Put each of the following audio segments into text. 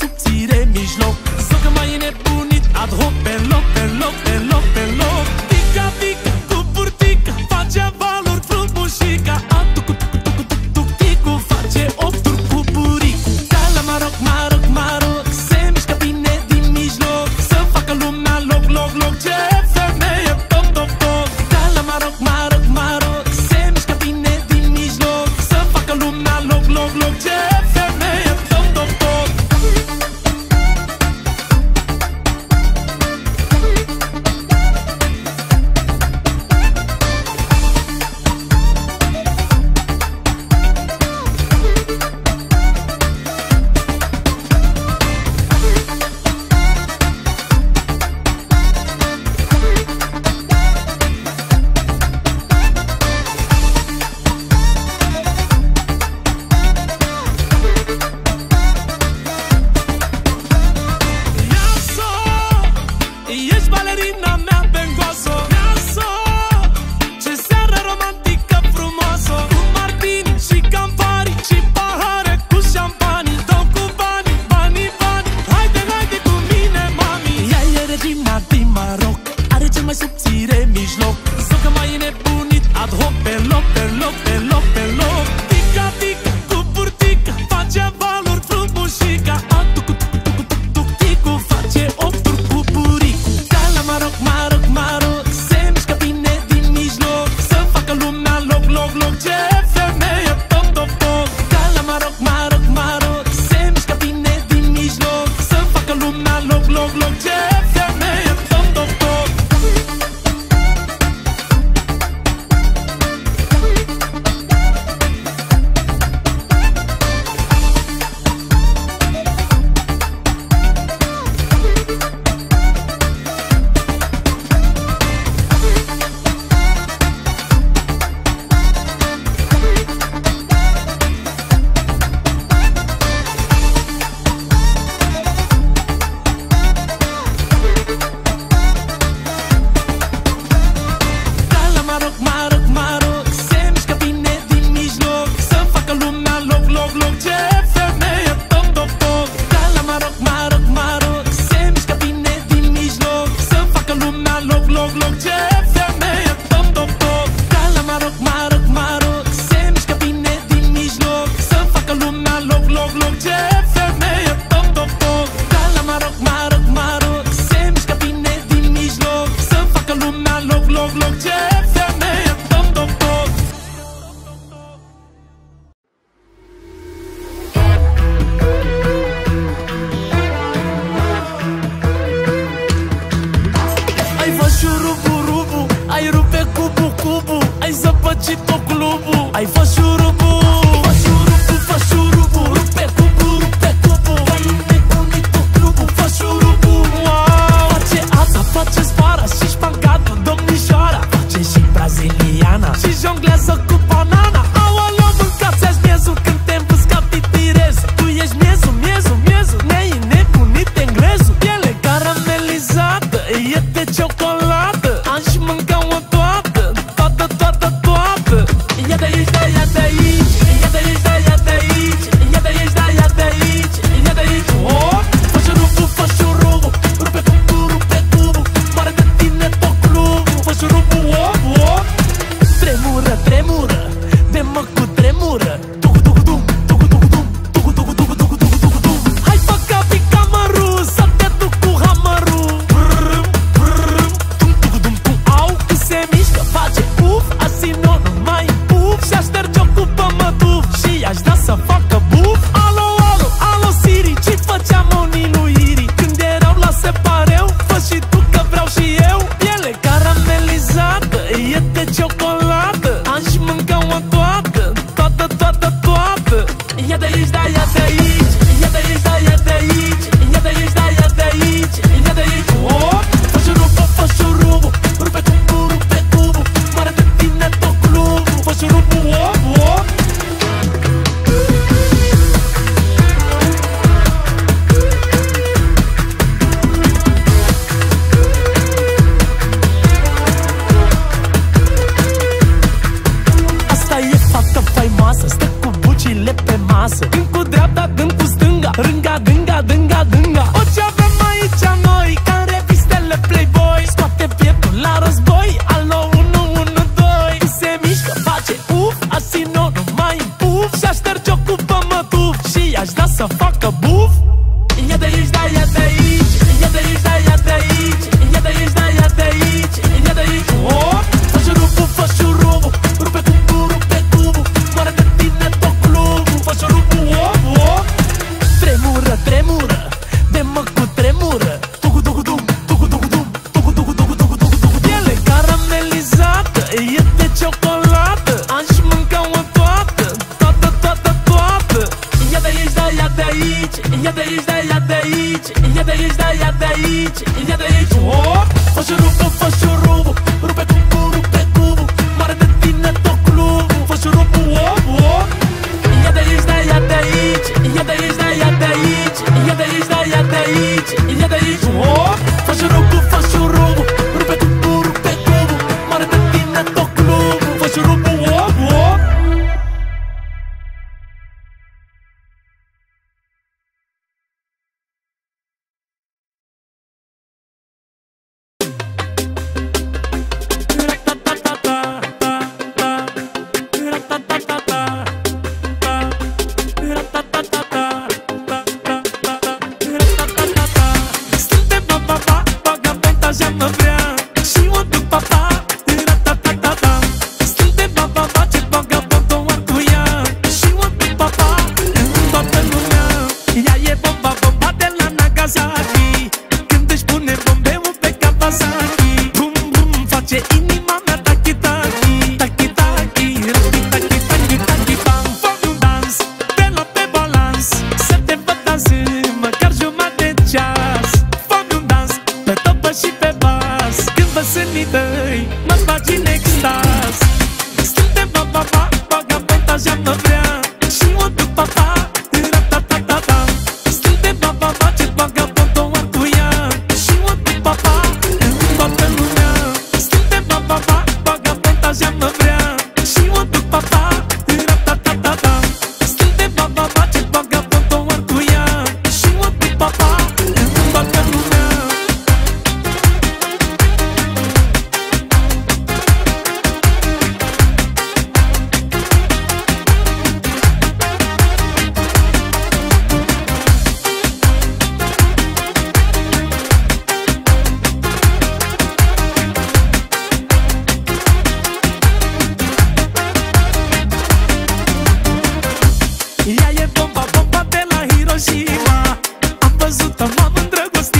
Super bomba, bomba de la Hiroshima. Am văzut-o, m-am îndrăgostit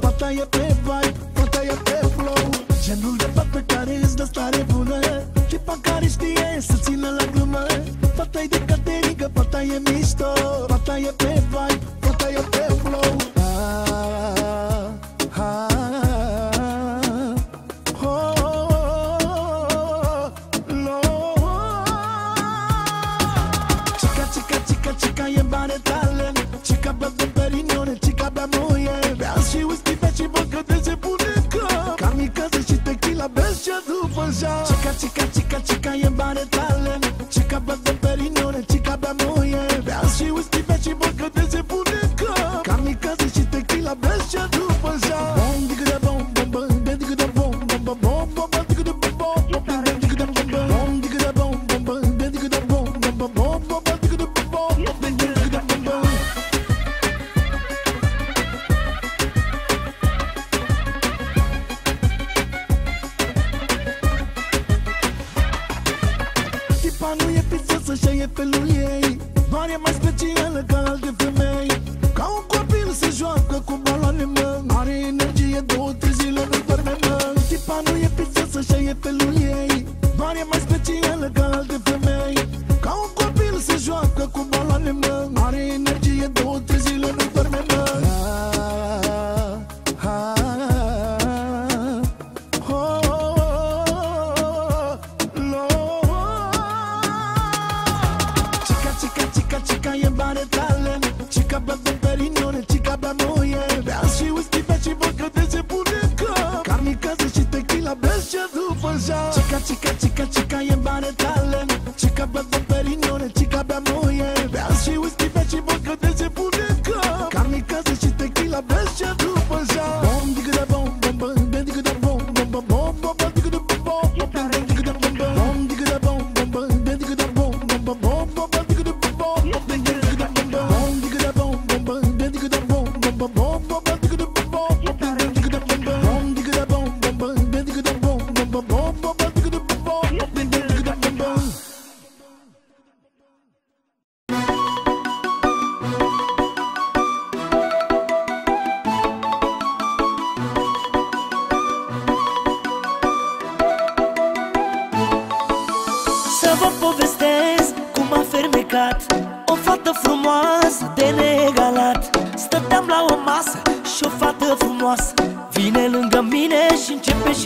Fata e pe vibe, fata e pe flow. Genul de fat pe care îți dă stare bună. Tipa care știe să țină la glumă. Fata e de caterică, fata e mișto. Fata e pe vibe, fata e pe flow. show. Chica, chica, chica, chica, your body talent. Chica, but the petty know that chica, but more, yeah. She was all the time.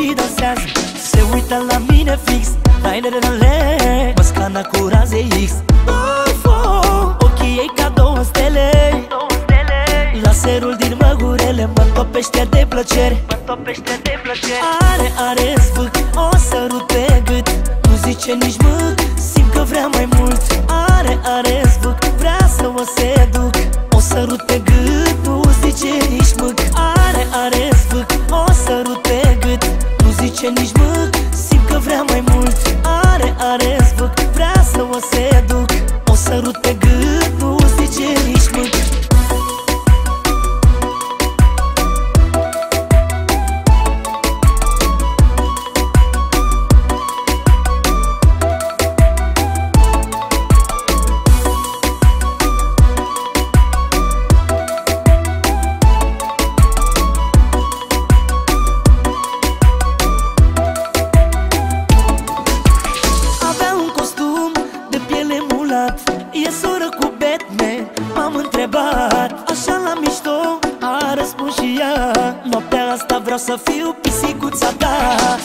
Și dansează Se uită la mine fix Dai de le Mă scana cu raze X. Of, oh, ochii ei ca două stele. Laserul din măgurele mă topește de plăcere. Mă topește de plăcere Are, are zvâc, o sărut pe gât. Nu zice nici mâc, simt că vrea mai mult. Are, are zvâc, vrea să o seduc. O sărut pe gât, răspuns și ea Noaptea asta vreau să fiu pisicuța ta.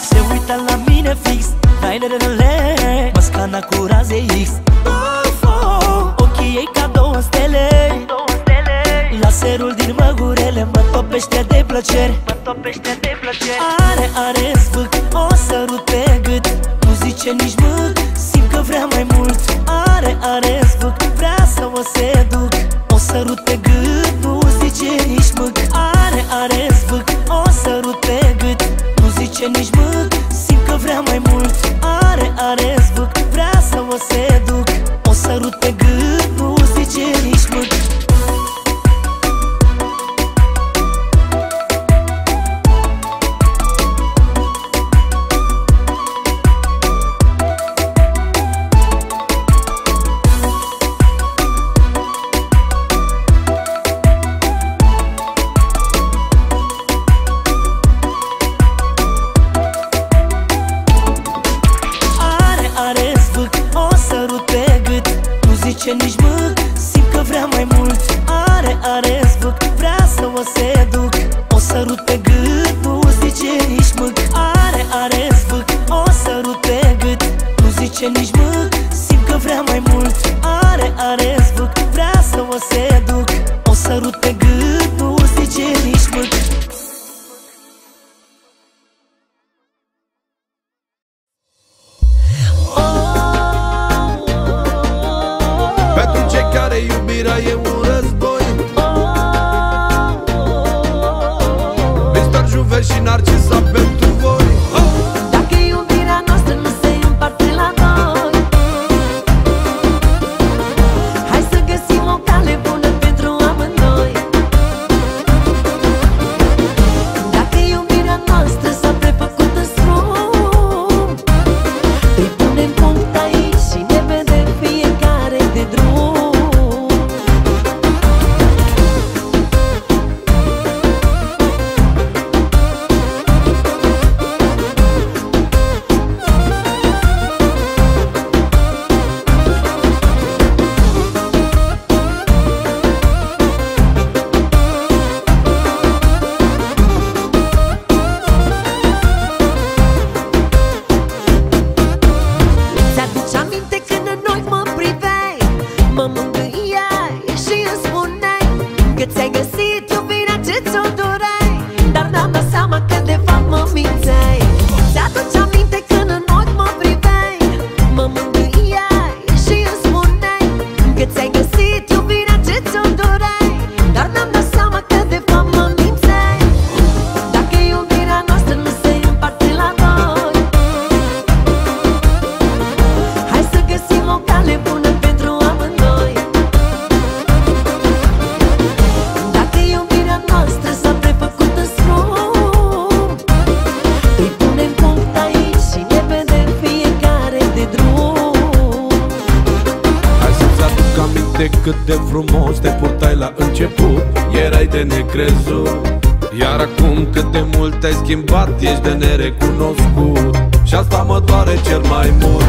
Se uită la mine fix, dai le Mă scana cu raze X. Of, oh, ochii ei ca două stele. Laserul din măgurele mă topește de plăcere Mă topește de plăcere Are, are zvâc, o sărut pe gât. Nu zice nici mâc, simt că vrea mai mult. Are, are zvâc, vrea să o seduc. O sărut pe gât, nu zice nici mâc Are, are zvâc, o sărut pe gât. Nu zice nici mâc, simt că vrea mai mult. Are, are zvâc, vrea să o seduc. O sărut pe gât, nu iubirea e un război. Oh, oh, oh, Mister Juve și Narcis Cât de frumos te purtai la început. Erai de necrezut. Iar acum cât de mult te-ai schimbat Ești de nerecunoscut. Și asta mă doare cel mai mult.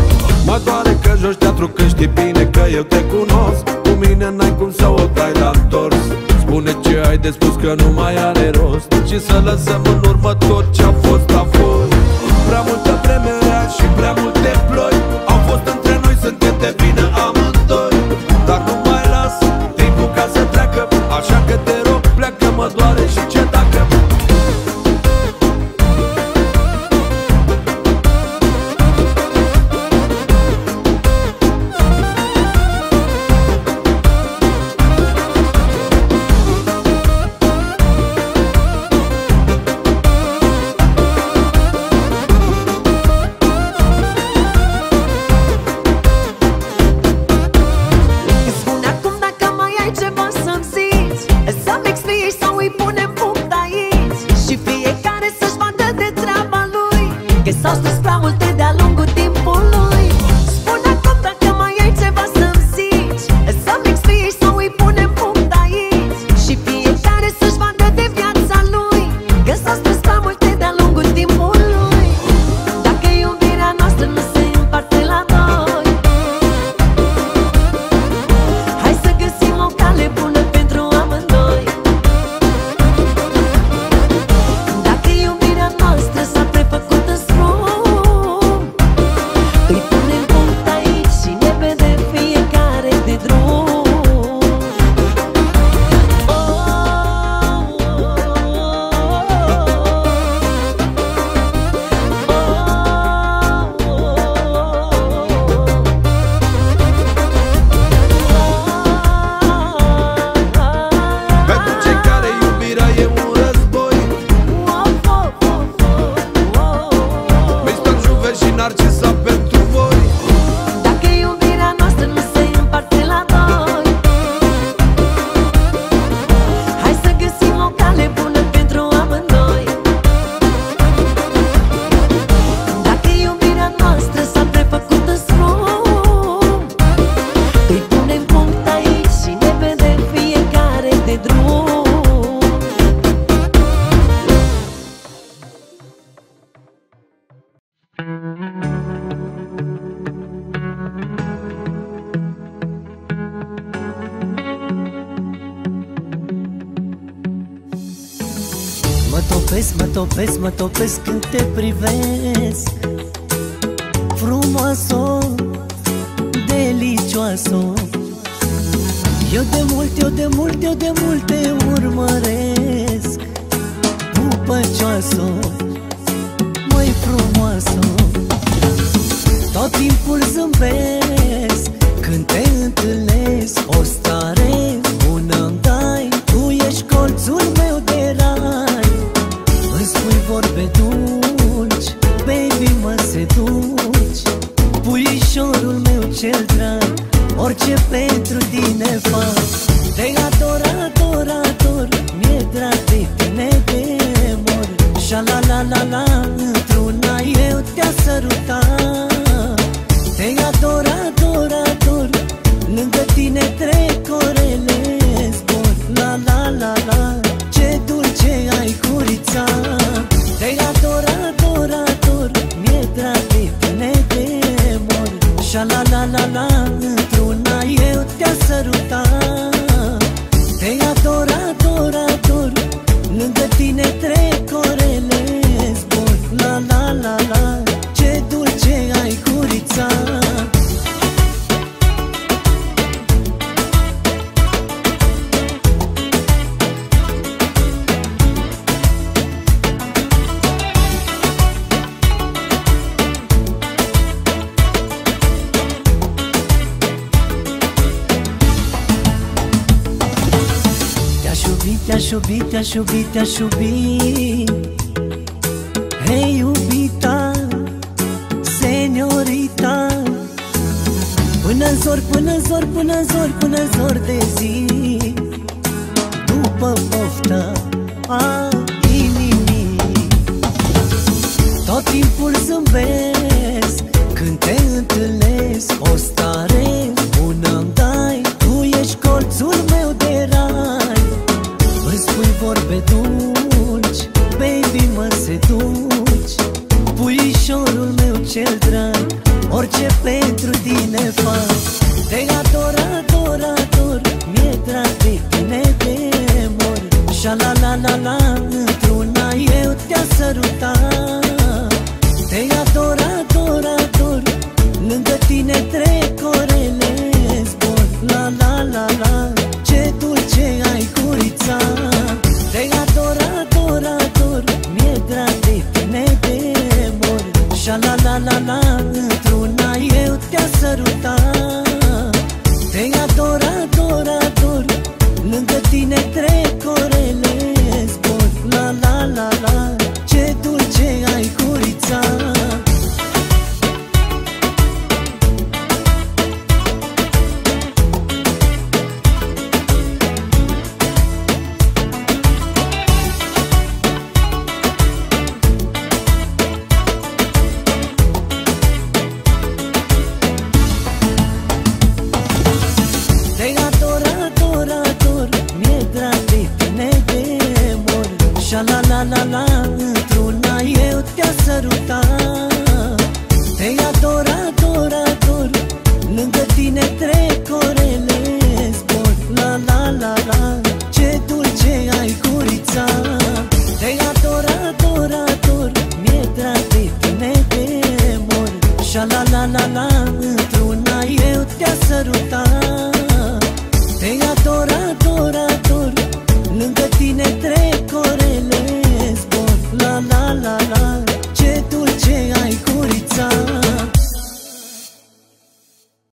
Mă doare că joci teatru când știi bine că eu te cunosc. Cu mine n-ai cum să o dai la întors. Spune ce ai de spus că nu mai are rost. Și să lăsăm în urmă tot ce-a fost, a fost. Prea multă vreme rea și prea multe ploi Au fost între noi, suntem de vină, am Vezi, mă topesc când te privesc. Frumoasă, delicioasă Eu de mult, eu de mult, eu de mult te urmăresc. Pupăcioasă, mai frumoasă Tot timpul zâmbesc când te întâlnesc. O stare vorbe dulci Baby, mă seduci. Puișorul meu cel drag Orice pentru tine fac. Te-aș iubi, te-aș iubi. Hei iubita, seniorita. Până zor, până zor, până zor, până zor de zi. După pofta a inimii. Tot timpul zâmbesc când te întâlnesc. O stare bună-mi dai, tu ești colțul meu vorbe dulci Baby, mă seduci. Puișorul meu cel drag Orice pentru tine fac. Te ador, ador, ador Mi-e drag de tine de mor. Sha la la la la